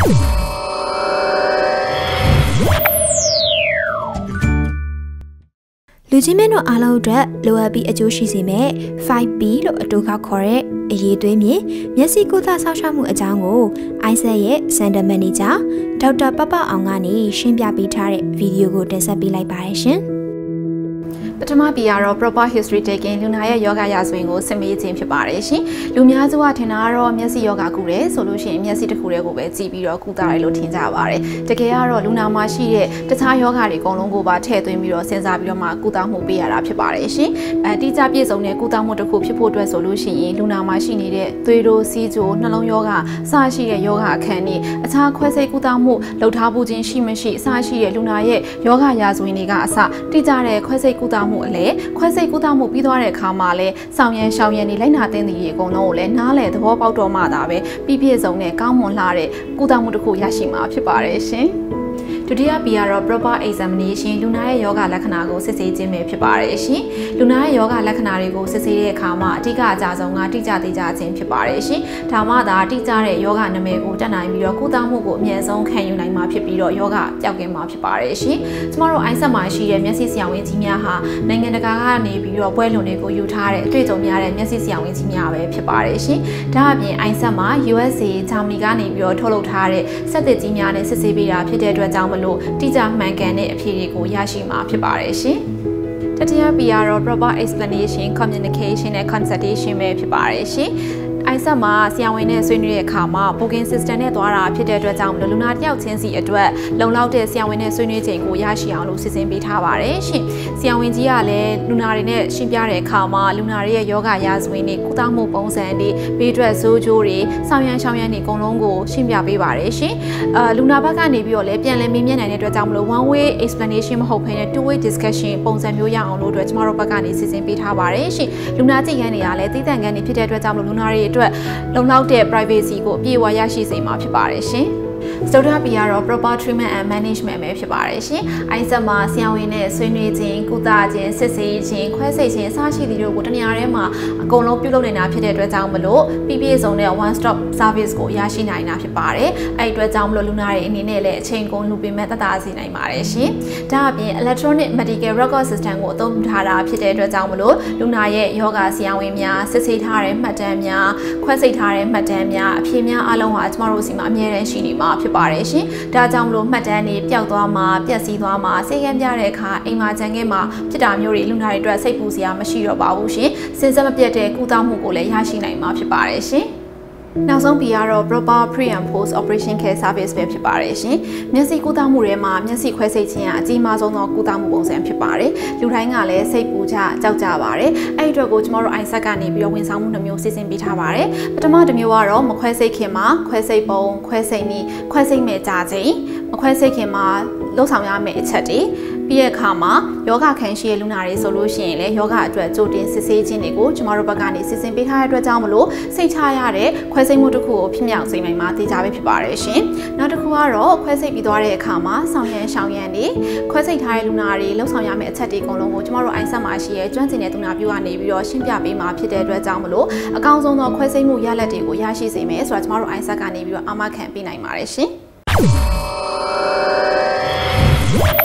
လူကြီးမင်းတို့အားလုံးအတွက်လိုအပ်ပြီးအကျိုးရှိစေမယ့် 5B လို့အတူကောက်ခေါ်တဲ့အရေးသွေးမြင်မျက်စိကုသဆောက်ရှောက်မှုအကြောင်းကို ISET ရဲ့ Center Manager ဒေါက်တာပပအောင်ကနေရှင်းပြပေးထားတဲ့ဗီဒီယိုကိုတင်ဆက်ပေးလိုက်ပါရရှင်။ ပထမပြကတော့ proper history taking လူနာရဲ့ယောဂရာဇဝင်ကိုစစ်မေးခြင်းဖြစ်ပါတယ်ရှင်လူများစုကထင်တာကတော့မျက်စိယောဂကုတယ်ဆိုလို့ရှိရင်မျက်စိတစ်ခုတည်းကိုပဲကြည့်ပြီးတော့ကုသရတယ်လို့ထင်ကြပါတယ်တကယ်ကတော့လူနာမှာရှိတဲ့တခြားယောဂတွေအကုန်လုံးကိုပါထည့်သွင်းပြီးတော့စဉ်းစားပြီးတော့မှကုသမှုပေးရတာဖြစ်ပါတယ်ရှင်အဲတိကျပြည့်စုံတဲ့ကုသမှုတစ်ခုဖြစ်ဖို့အတွက်ဆိုလို့ရှိရင်လူနာမှာရှိနေတဲ့သွေးတိုးစီးချိုနှလုံးယောဂစရှိတဲ့ယောဂအခန်းတွေအခြားခွဲစိတ်ကုသမှုလုပ်ထားဖို့ခြင်းရှိမရှိအစရှိတဲ့လူနာရဲ့ယောဂရာဇဝင်တွေကအစတိကျတဲ့ခွဲစိတ်ကုသမှုအလဲခွဲစိတ်ကုသမှုပြီးသွားတဲ့အခါမှာလဲဆောင်ရန်ရှောင်ရန်နေလိုက်နာတဲ့သူတွေအကုန်လုံးကိုလည်းနားလည်သဘောပေါက်တော့မှသာပဲပြည့်ပြည့်စုံတဲ့ကောင်းမွန်လှတဲ့ကုသမှုတစ်ခုရရှိမှာဖြစ်ပါတယ်ရှင်။ ဒုတိယ P ကတော့ proper examination လူနာရဲ့ယောဂလက္ခဏာကိုစစ်ဆေးခြင်းပဲဖြစ်ပါတယ်ရှင်လူနာရဲ့ယောဂလက္ခဏာတွေကိုစစ်ဆေးတဲ့အခါမှာအဓိကအကြဆုံးကတိကျသေးကြခြင်းဖြစ်ပါတယ်ရှင်ဒါမှသာတိကျတဲ့ယောဂနာမည်ကိုတက်နိုင်ပြီးတော့ကုသမှုကိုအမြဲဆုံးခံယူနိုင်မှာဖြစ်ပြီးတော့ယောဂပျောက်ကင်းမှာဖြစ်ပါတယ်ရှင်ကျမတို့ ISET မှာရှိတဲ့မျက်စိဆရာဝန်ကြီးများဟာနိုင်ငံတကာကနေပြီးတော့ပွဲလွန်တွေကိုယူထားတဲ့အတွေ့အကြုံများတဲ့မျက်စိဆရာဝန်ကြီးများပဲဖြစ်ပါတယ်ရှင်ဒါအပြင် ISET မှာ USA ဂျာမနီကနေပြီးတော့ထုတ်လုပ်ထားတဲ့စက်သစ်ကြီးများနဲ့စစ်ဆေးပေးတာဖြစ်တဲ့အတွက်ကြောင့်မလို့တိကျမှန်ကန်တဲ့အဖြေတွေကိုရရှိမှာဖြစ်ပါတယ်ရှင်။တတိယ P ကတော့ proper explanation communication နဲ့ consultation ပဲဖြစ်ပါတယ်ရှင်။ ISET မှာဆရာဝန်နဲ့ဆွေးနွေးတဲ့အခါမှာ booking system နဲ့သွားတာဖြစ်တဲ့အတွက်ကြောင့်လူနာတယောက်ချင်းစီအတွက်လုံလောက်တဲ့ဆရာဝန်နဲ့ဆွေးနွေးချိန်ကိုရရှိအောင်လို့စီစဉ်ပေးထားပါတယ်ရှင်။ဆရာဝန်ကြီးကလည်းလူနာတွေနဲ့ရှင်းပြတဲ့အခါမှာလူနာတွေရဲ့ယောဂရာဇဝင်တွေကုသမှုပုံစံတွေဘေးထွက်ဆိုးကျိုးတွေဆောင်ရန်ရှောင်ရန်တွေအကုန်လုံးကိုရှင်းပြပေးပါတယ်ရှင်။အာလူနာဘက်ကနေပြီးတော့လည်းပြန်လည်မေးမြန်းနိုင်တဲ့အတွက်ကြောင့်မလို့ one way explanation မဟုတ်ဘဲနဲ့ two way discussion ပုံစံမျိုးရအောင်လို့အတွက်ကျမတို့ဘက်ကနေစီစဉ်ပေးထားပါတယ်ရှင်။လူနာကြည့်ရန်တွေကလည်းသိတဲ့ငန်းတွေဖြစ်တဲ့အတွက်ကြောင့်မလို့လူနာတွေအတွက်လုံလောက်တဲ့ privacy ကိုအပြည့်အဝရရှိစေမှာဖြစ်ပါတယ်ရှင်။ Soda P ကတော့ proper treatment and management ပဲဖြစ်ပါတယ်ရှင်။ ISET မှာဆရာဝန်နဲ့ဆွေးနွေးခြင်း၊ကုသခြင်း၊စစ်ဆေးခြင်း၊ခွဲစိတ်ခြင်းအစရှိသည့်တို့ကိုတနေရာထဲမှာအကုန်လုံးပြုလုပ်နေတာဖြစ်တဲ့အတွက်ကြောင့်မလို့ပြည့်ပြည့်စုံတဲ့ one stop service ကိုရရှိနိုင်တာဖြစ်ပါတယ်။အဲ့ဒီအတွက်ကြောင့်မလို့လူနာတွေအနေနဲ့လည်းအချိန်ကုန်လူပင်မဲ့တတ်တာစီနိုင်ပါတယ်ရှင်။ဒါအပြင် electronic medical record system ကိုအသုံးပြုထားတာဖြစ်တဲ့အတွက်ကြောင့်မလို့လူနာရဲ့ယောဂဆရာဝန်များစစ်ဆေးထားတဲ့မှတ်တမ်းများခွဲစိတ်ထားတဲ့မှတ်တမ်းများအဖြေများအလုံးဟာကျမတို့စီမှာအမြဲတမ်းရှိနေမှာဖြစ်ပါတယ်ရှင်။ဒါကြောင့်မလို့မှတ်တမ်းတွေပျောက်သွားမှာပျက်စီးသွားမှာစိတ်ကမ်းပြတဲ့အခါအိမ်မှာကြံခဲ့မှာဖြစ်တာမျိုးတွေလူနာတွေအတွက်စိတ်ပူစရာမရှိတော့ပါဘူးရှင်။စဉ်ဆက်မပြတ်တဲ့ကုသမှုကိုလည်းရရှိနိုင်မှာဖြစ်ပါတယ်ရှင်။ နောက်ဆုံးပြီးကတော့ proper pre and post operation care service ပဲဖြစ်ပါတယ်ရှင်။မျက်စိကုသမှုတွေမှာမျက်စိခွဲစိတ်ခြင်းကအကြီးမားဆုံးသောကုသမှုပုံစံဖြစ်ပါတယ်။လူတိုင်းကလည်းစိတ်ပူကြကြောက်ကြပါတယ်။အဲ့ဒီအတွက်ကိုကျမတို့ ISET ကနေပြီးတော့ဝန်ဆောင်မှုနှမျိုးစီစဉ်ပေးထားပါတယ်။ပထမတစ်မျိုးကတော့မခွဲစိတ်ခင်မှာခွဲစိတ်ပုံခွဲစိတ်နည်းခွဲစိတ်မဲ့ကြာချိန်မခွဲစိတ်ခင်မှာလှုပ်ဆောင်ရမယ့်အချက်တွေ ပြီးတဲ့အခါမှာယောဂခံရှိတဲ့လူနာတွေဆိုလို့ရှိရင်လည်းယောဂအတွက်ကြိုတင်စစ်ဆေးခြင်းတွေကိုကျမတို့ဘက်ကနေစီစဉ်ပေးထားတဲ့အတွက်ကြောင့်မလို့စိတ်ချရတဲ့ခွဲစိတ်မှုတစ်ခုကိုဖြစ်မြောက်စေနိုင်မှာသိကြပဲဖြစ်ပါတယ်ရှင်။နောက်တစ်ခုကတော့ခွဲစိတ်ပြီးသွားတဲ့အခါမှာဆောင်ရန်ရှောင်ရန်တွေခွဲစိတ်ထားတဲ့လူနာတွေလှုပ်ဆောင်ရမယ့်အချက်တွေအကုန်လုံးကိုကျမတို့အိုင်ဆက်မှာရှိရဲ့ကျွမ်းကျင်တဲ့သူနာပြုကနေပြီးတော့ရှင်းပြပေးမှာဖြစ်တဲ့အတွက်ကြောင့်မလို့အကောင်းဆုံးသောခွဲစိတ်မှုရလဒ်တွေကိုရရှိစေမယ်ဆိုတာကျမတို့အိုင်ဆက်ကနေပြီးတော့အာမခံပေးနိုင်ပါတယ်ရှင်။